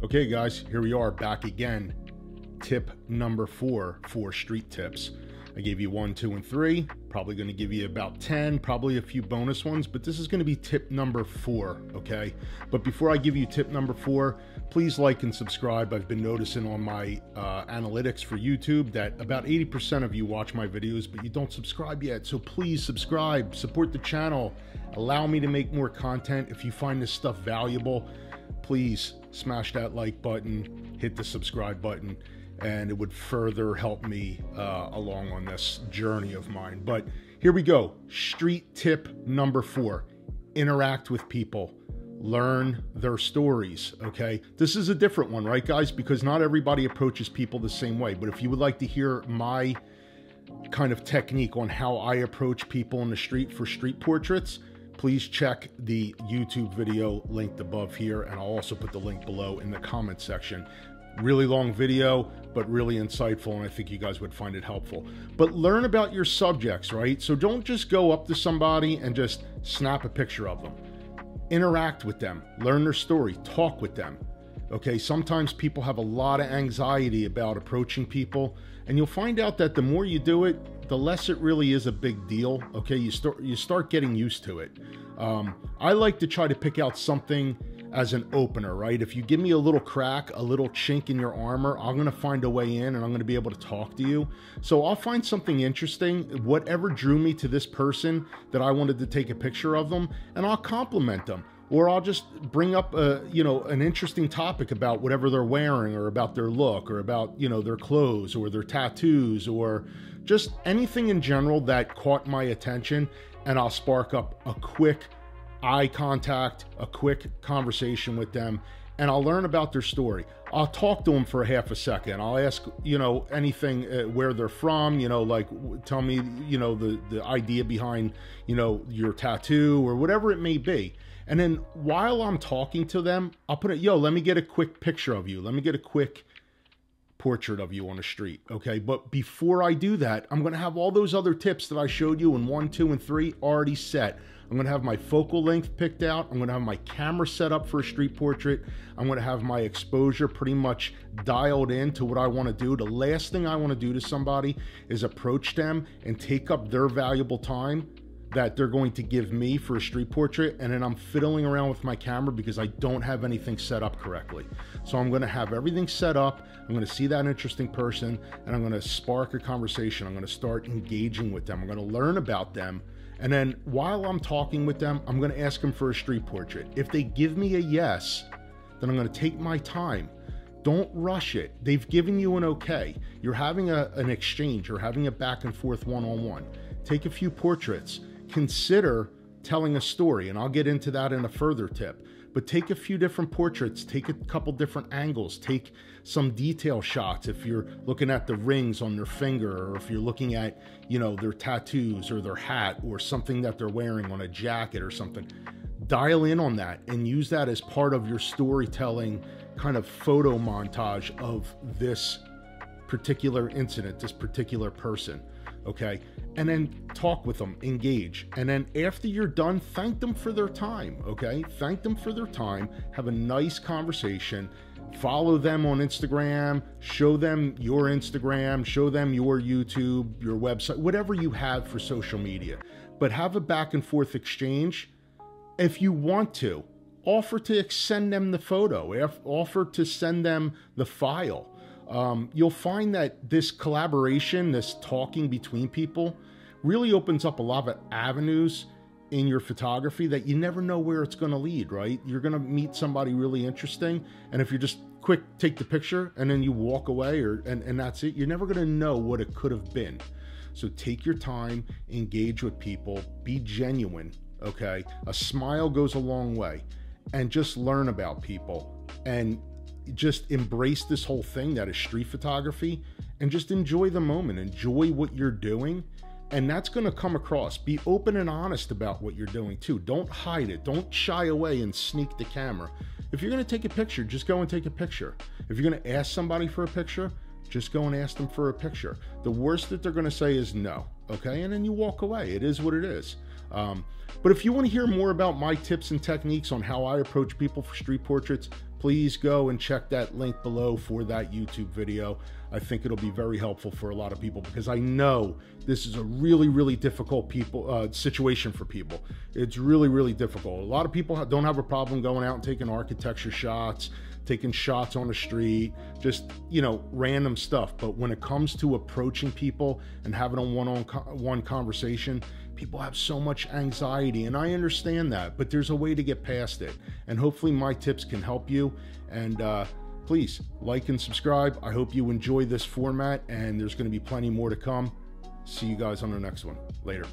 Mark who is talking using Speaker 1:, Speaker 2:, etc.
Speaker 1: Okay, guys, here we are back again. Tip number four for street tips. I gave you one, two, and three. Probably going to give you about 10, probably a few bonus ones, but this is going to be tip number four, okay? But before I give you tip number four, please like and subscribe. I've been noticing on my uh, analytics for YouTube that about 80% of you watch my videos, but you don't subscribe yet. So please subscribe, support the channel, allow me to make more content. If you find this stuff valuable, please smash that like button, hit the subscribe button and it would further help me uh, along on this journey of mine. But here we go. Street tip number four interact with people, learn their stories. Okay. This is a different one, right, guys? Because not everybody approaches people the same way. But if you would like to hear my kind of technique on how I approach people in the street for street portraits, please check the YouTube video linked above here, and I'll also put the link below in the comment section. Really long video, but really insightful, and I think you guys would find it helpful. But learn about your subjects, right? So don't just go up to somebody and just snap a picture of them. Interact with them, learn their story, talk with them. Okay, sometimes people have a lot of anxiety about approaching people, and you'll find out that the more you do it, the less it really is a big deal. Okay, you start you start getting used to it. Um, I like to try to pick out something as an opener, right? If you give me a little crack, a little chink in your armor, I'm to find a way in and I'm to be able to talk to you. So I'll find something interesting, whatever drew me to this person that I wanted to take a picture of them, and I'll compliment them. Or I'll just bring up a, you know, an interesting topic about whatever they're wearing or about their look or about, you know, their clothes or their tattoos or just anything in general that caught my attention and I'll spark up a quick eye contact, a quick conversation with them, and I'll learn about their story. I'll talk to them for a half a second. I'll ask, you know, anything uh, where they're from, you know, like tell me, you know, the the idea behind, you know, your tattoo or whatever it may be. And then while I'm talking to them, I'll put it, yo, let me get a quick picture of you. Let me get a quick portrait of you on the street. Okay. But before I do that, I'm going to have all those other tips that I showed you in one, two, and three already set. I'm to have my focal length picked out. I'm to have my camera set up for a street portrait. I'm to have my exposure pretty much dialed in to what I want to do. The last thing I want to do to somebody is approach them and take up their valuable time that they're going to give me for a street portrait and then I'm fiddling around with my camera because I don't have anything set up correctly. So I'm going to have everything set up. I'm going to see that interesting person and I'm going to spark a conversation. I'm going to start engaging with them. I'm going to learn about them. And then while I'm talking with them, I'm going to ask them for a street portrait. If they give me a yes, then I'm going to take my time. Don't rush it. They've given you an okay. You're having a, an exchange, you're having a back and forth one on one. Take a few portraits consider telling a story, and I'll get into that in a further tip. But take a few different portraits, take a couple different angles, take some detail shots if you're looking at the rings on their finger, or if you're looking at, you know, their tattoos or their hat or something that they're wearing on a jacket or something. Dial in on that and use that as part of your storytelling kind of photo montage of this particular incident, this particular person okay? And then talk with them, engage. And then after you're done, thank them for their time, okay? Thank them for their time, have a nice conversation. Follow them on Instagram, show them your Instagram, show them your YouTube, your website, whatever you have for social media. But have a back and forth exchange if you want to. Offer to send them the photo, offer to send them the file um, you'll find that this collaboration, this talking between people, really opens up a lot of avenues in your photography that you never know where it's going to lead, right? You're going to meet somebody really interesting. And if you're just quick, take the picture and then you walk away or, and, and that's it, you're never going to know what it could have been. So take your time, engage with people, be genuine. Okay. A smile goes a long way and just learn about people and just embrace this whole thing that is street photography and just enjoy the moment, enjoy what you're doing. And that's going to come across. Be open and honest about what you're doing too. Don't hide it. Don't shy away and sneak the camera. If you're going to take a picture, just go and take a picture. If you're going to ask somebody for a picture, just go and ask them for a picture. The worst that they're going to say is no, okay? And then you walk away. It is what it is. Um, but if you want to hear more about my tips and techniques on how I approach people for street portraits, please go and check that link below for that YouTube video. I think it'll be very helpful for a lot of people because I know this is a really, really difficult people uh, situation for people. It's really, really difficult. A lot of people don't have a problem going out and taking architecture shots, taking shots on the street, just you know, random stuff. But when it comes to approaching people and having a one-on-one conversation, people have so much anxiety and i understand that but there's a way to get past it. And hopefully my tips can help you. And uh, please like and subscribe. I hope you enjoy this format and there's going to be plenty more to come. See you guys on the next one. Later